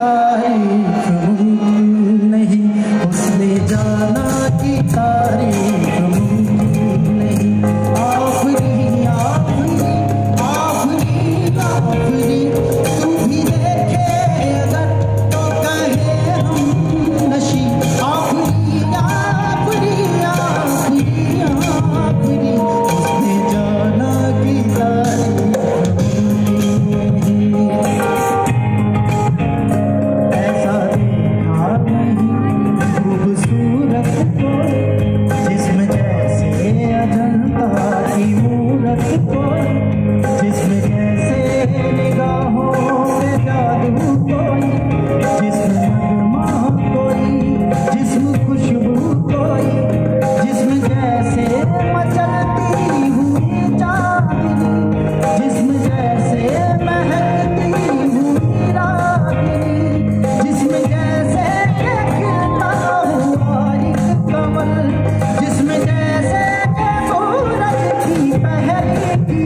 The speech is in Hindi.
नहीं उसने जाना कि